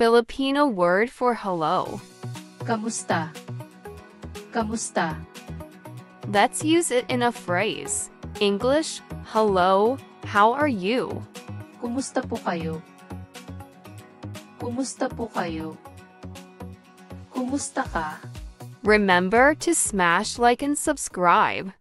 Filipino word for hello. Kumusta? Kumusta? Let's use it in a phrase. English, hello, how are you? Kumusta po kayo? Kumusta po kayo? Kumusta ka? Remember to smash like and subscribe.